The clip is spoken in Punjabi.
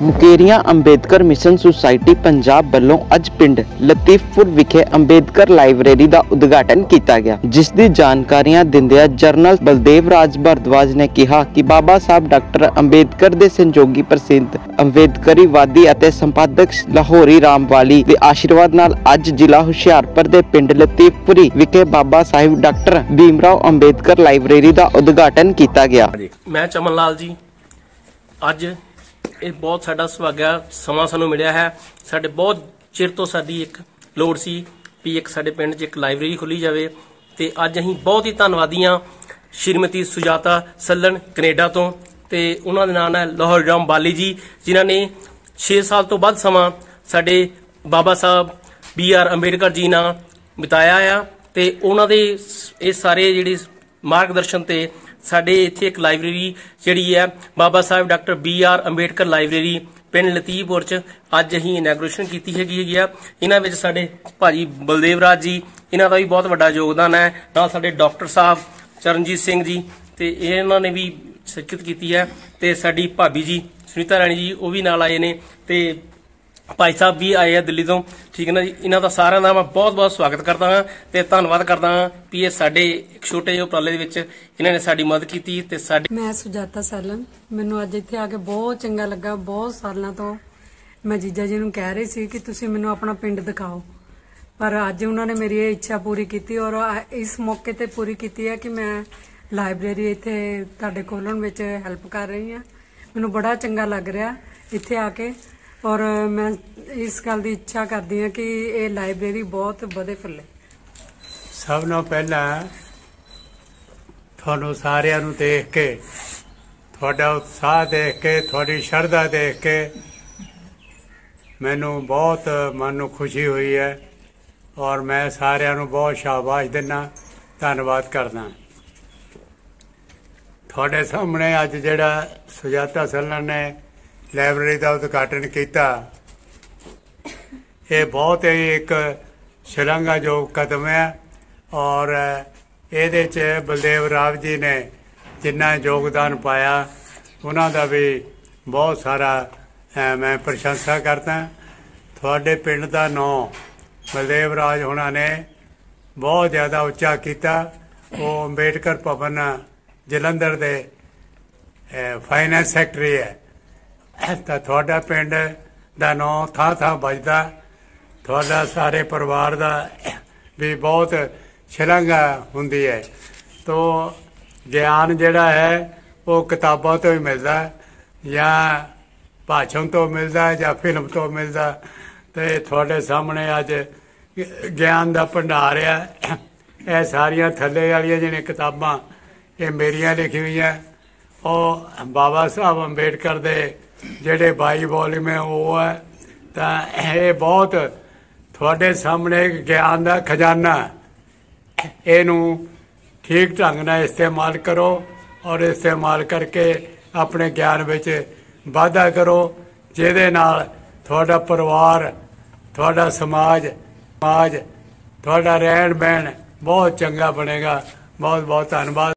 ਮੁਕੇਰੀਆਂ ਅੰਬੇਦਕਰ ਮਿਸ਼ਨ ਸੁਸਾਇਟੀ ਪੰਜਾਬ ਵੱਲੋਂ ਅੱਜ ਪਿੰਡ ਲਤੀਫਪੁਰ ਵਿਖੇ ਅੰਬੇਦਕਰ ਲਾਇਬ੍ਰੇਰੀ ਦਾ ਉਦਘਾਟਨ ਕੀਤਾ ਗਿਆ, ਜਿਸ ਦੀ ਜਾਣਕਾਰੀਆਂ ਦਿੰਦਿਆਂ ਜਰਨਲ ਬਲਦੇਵ ਰਾਜ ਭਰਦਵਾਜ ਨੇ ਕਿਹਾ ਕਿ ਬਾਬਾ ਸਾਹਿਬ ਡਾਕਟਰ ਅੰਬੇਦਕਰ ਦੇ ਸੰਯੋਗੀ ਪ੍ਰਸਿੱਧ ਅੰਬੇਦਕਰੀਵਾਦੀ ਅਤੇ ਸੰਪਾਦਕ ਲਾਹੌਰੀ ਰਾਮਵਾਲੀ ਦੇ ਆਸ਼ੀਰਵਾਦ ਨਾਲ ਅੱਜ ਜ਼ਿਲ੍ਹਾ ਹੁਸ਼ਿਆਰਪੁਰ ਦੇ ਪਿੰਡ ਲਤੀਫਪੁਰੀ ਵਿਖੇ ਬਾਬਾ ਸਾਹਿਬ ਡਾਕਟਰ ਭੀਮਰਾਓ ਅੰਬੇਦਕਰ ਲਾਇਬ੍ਰੇਰੀ ਦਾ ਉਦਘਾਟਨ ਕੀਤਾ ਗਿਆ। ਮੈਂ ਚਮਨ ਲਾਲ ਜੀ, ਅੱਜ ਇਹ ਬਹੁਤ ਸਾਡਾ ਸੁਭਾਗਿਆ ਸਮਾਂ ਸਾਨੂੰ ਮਿਲਿਆ ਹੈ। ਸਾਡੇ ਬਹੁਤ ਚਿਰ ਤੋਂ ਸਾਡੀ ਇੱਕ ਲੋੜ ਸੀ ਵੀ ਇੱਕ ਸਾਡੇ ਪਿੰਡ 'ਚ ਇੱਕ ਲਾਇਬ੍ਰੇਰੀ ਖੁੱਲੀ ਜਾਵੇ ਤੇ ਅੱਜ ਅਸੀਂ ਬਹੁਤ ਹੀ ਧੰਨਵਾਦੀ ਹਾਂ ਸ਼੍ਰੀਮਤੀ ਸੁਜਾਤਾ ਸੱਲਣ ਕੈਨੇਡਾ ਤੋਂ ਤੇ ਉਹਨਾਂ ਦਾ ਨਾਮ ਹੈ ਲਾਹੌਰ ਰਾਮ ਬਾਲੀ ਜੀ, ਜਿਨ੍ਹਾਂ ਨੇ 6 ਸਾਲ ਤੋਂ ਵੱਧ ਸਮਾਂ ਸਾਡੇ ਬਾਬਾ ਸਾਹਿਬ ਬੀ ਆਰ ਅੰਬੇਡਕਰ ਜੀ ਨਾਲ ਬਿਤਾਇਆ ਆ ਤੇ ਉਹਨਾਂ ਦੇ ਇਹ ਸਾਰੇ ਜਿਹੜੇ ਮਾਰਗਦਰਸ਼ਨ ਤੇ ਸਾਡੇ ਇੱਥੇ ਇੱਕ ਲਾਇਬ੍ਰੇਰੀ ਜਿਹੜੀ ਹੈ, Baba Sahib doctor B R Ambedkar library, ਪਿੰਡ ਲਤੀਫਪੁਰ ਚ ਅੱਜ ਅਸੀਂ ਇਨੈਗੋਰੇਸ਼ਨ ਕੀਤੀ ਹੈਗੀ ਹੈਗੀ ਆ। ਇਹਨਾਂ ਵਿੱਚ ਸਾਡੇ ਭਾਜੀ ਬਲਦੇਵ ਰਾਜ ਜੀ, ਇਹਨਾਂ ਦਾ ਵੀ ਬਹੁਤ ਵੱਡਾ ਯੋਗਦਾਨ ਹੈ। ਨਾਲ ਸਾਡੇ ਡਾਕਟਰ ਸਾਹਿਬ ਚਰਨਜੀਤ ਸਿੰਘ ਜੀ, ਤੇ ਇਹ ਇਹਨਾਂ ਨੇ ਵੀ ਸ਼ਿਰਕਤ ਕੀਤੀ ਹੈ। ਤੇ ਸਾਡੀ ਭਾਬੀ ਜੀ ਸੁਨੀਤਾ ਰਾਣੀ ਜੀ, ਉਹ ਵੀ ਨਾਲ ਆਏ ਨੇ। ਤੇ ਭਾਈ ਸਾਹਿਬ ਵੀ ਆਏ ਆ ਦਿੱਲੀ ਤੋਂ। ਠੀਕ ਹੈ ਨਾ ਜੀ? ਇਹਨਾਂ ਦਾ ਸਾਰਿਆਂ ਦਾ ਮੈਂ ਬਹੁਤ ਬਹੁਤ ਸਵਾਗਤ ਕਰਦਾ ਹਾਂ ਤੇ ਧੰਨਵਾਦ ਕਰਦਾ ਹਾਂ ਕਿ ਇਹ ਸਾਡੇ ਇੱਕ ਛੋਟੇ ਜਿਹੇ ਉਪਰਾਲੇ ਦੇ ਵਿੱਚ ਇਹਨਾਂ ਨੇ ਸਾਡੀ ਮਦਦ ਕੀਤੀ ਤੇ ਸਾਡੇ ਮੈਂ ਸੁਜਾਤਾ ਸੈਲਨ ਮੈਨੂੰ ਅੱਜ ਇੱਥੇ ਆ ਕੇ ਬਹੁਤ ਚੰਗਾ ਲੱਗਾ, ਬਹੁਤ ਸਾਲਾਂ ਤੋਂ ਮੈਂ ਜੀਜਾ ਜੀ ਨੂੰ ਕਹਿ ਰਹੀ ਸੀ ਕਿ ਤੁਸੀਂ ਮੈਨੂੰ ਆਪਣਾ ਪਿੰਡ ਦਿਖਾਓ। ਪਰ ਅੱਜ ਉਹਨਾਂ ਨੇ ਮੇਰੀ ਇਹ ਇੱਛਾ ਪੂਰੀ ਕੀਤੀ ਔਰ ਇਸ ਮੌਕੇ ਤੇ ਪੂਰੀ ਕੀਤੀ ਹੈ ਕਿ ਮੈਂ ਲਾਇਬ੍ਰੇਰੀ ਇੱਥੇ ਤੁਹਾਡੇ ਖੋਲਣ ਵਿੱਚ ਹੈਲਪ ਕਰ ਰਹੀ ਹਾਂ। ਮੈਨੂੰ ਬੜਾ ਚੰਗਾ ਲੱਗ ਰਿਹਾ ਇੱਥੇ ਆ ਕੇ। ਔਰ ਮੈਂ ਇਸ ਗੱਲ ਦੀ ਇੱਛਾ ਕਰਦੀ ਹਾਂ ਕਿ ਇਹ ਲਾਇਬ੍ਰੇਰੀ ਬਹੁਤ ਵਧੇ ਫੁੱਲੇ। ਸਭ ਨੂੰ ਪਹਿਲਾਂ ਤੁਹਾਨੂੰ ਸਾਰਿਆਂ ਨੂੰ ਦੇਖ ਕੇ, ਤੁਹਾਡਾ ਉਤਸ਼ਾਹ ਦੇਖ ਕੇ, ਤੁਹਾਡੀ ਸ਼ਰਧਾ ਦੇਖ ਕੇ ਮੈਨੂੰ ਬਹੁਤ ਮਨ ਨੂੰ ਖੁਸ਼ੀ ਹੋਈ ਹੈ ਔਰ ਮੈਂ ਸਾਰਿਆਂ ਨੂੰ ਬਹੁਤ ਸ਼ਾਬਾਸ਼ ਦਿੰਦਾ, ਧੰਨਵਾਦ ਕਰਦਾ। ਤੁਹਾਡੇ ਸਾਹਮਣੇ ਅੱਜ ਜਿਹੜਾ ਸੁਜਾਤਾ ਸੱਲਣ ਨੇ ਲਾਇਬ੍ਰੇਰੀ ਦਾ ਉਦਘਾਟਨ ਕੀਤਾ। ਇਹ ਬਹੁਤ ਹੀ ਇੱਕ ਸ਼ਲਾਘਾਯੋਗ ਕਦਮ ਹੈ ਔਰ ਇਹਦੇ ਚ ਬਲਦੇਵ ਰਾਵ ਜੀ ਨੇ ਜਿੰਨਾ ਯੋਗਦਾਨ ਪਾਇਆ, ਉਹਨਾਂ ਦਾ ਵੀ ਬਹੁਤ ਸਾਰਾ ਮੈਂ ਪ੍ਰਸ਼ੰਸਾ ਕਰਦਾ। ਤੁਹਾਡੇ ਪਿੰਡ ਦਾ ਨਾਂ ਬਲਦੇਵ ਰਾਜ ਹੋਣਾ ਨੇ ਬਹੁਤ ਜ਼ਿਆਦਾ ਉੱਚਾ ਕੀਤਾ। ਉਹ ਅੰਬੇਡਕਰ ਭਵਨ ਜਲੰਧਰ ਦੇ ਫਾਈਨੈਂਸ ਸੈਕਟਰੀ ਹੈ। ਤਾਂ ਤੁਹਾਡਾ ਪਿੰਡ ਦਾ ਨਾਂ ਥਾਂ ਥਾਂ ਵੱਜਦਾ। ਤੁਹਾਡਾ ਸਾਰੇ ਪਰਿਵਾਰ ਦਾ ਵੀ ਬਹੁਤ ਸ਼ਲਾਘਾ ਹੁੰਦੀ ਹੈ। ਤੋ ਗਿਆਨ ਜਿਹੜਾ ਹੈ, ਉਹ ਕਿਤਾਬਾਂ ਤੋਂ ਹੀ ਮਿਲਦਾ ਜਾਂ ਭਾਸ਼ਣ ਤੋਂ ਮਿਲਦਾ ਜਾਂ ਫਿਲਮ ਤੋਂ ਮਿਲਦਾ ਤੇ ਤੁਹਾਡੇ ਸਾਹਮਣੇ ਅੱਜ ਗਿਆਨ ਦਾ ਭੰਡਾਰ ਹੈ ਇਹ ਸਾਰੀਆਂ ਥੱਲੇ ਵਾਲੀਆਂ ਜਿਹੜੀਆਂ ਕਿਤਾਬਾਂ, ਇਹ ਮੇਰੀਆਂ ਲਿਖੀ ਹੋਈਆਂ। ਉਹ ਬਾਬਾ ਸਾਹਿਬ ਅੰਬੇਡਕਰ ਦੇ ਜਿਹੜੇ 22 ਵੋਲਿਊਮ ਹੈ ਉਹ ਹੈ, ਤਾਂ ਇਹ ਬਹੁਤ ਤੁਹਾਡੇ ਸਾਹਮਣੇ ਗਿਆਨ ਦਾ ਖਜ਼ਾਨਾ ਇਹਨੂੰ ਠੀਕ ਢੰਗ ਨਾਲ ਇਸਤੇਮਾਲ ਕਰੋ ਔਰ ਇਸਤੇਮਾਲ ਕਰਕੇ ਆਪਣੇ ਗਿਆਨ ਵਿੱਚ ਵਾਧਾ ਕਰੋ, ਜਿਹਦੇ ਨਾਲ ਤੁਹਾਡਾ ਪਰਿਵਾਰ, ਤੁਹਾਡਾ ਸਮਾਜ ਸਮਾਜ, ਤੁਹਾਡਾ ਰਹਿਣ ਬਹਿਣ ਬਹੁਤ ਚੰਗਾ ਬਣੇਗਾ। ਬਹੁਤ ਬਹੁਤ ਧੰਨਵਾਦ।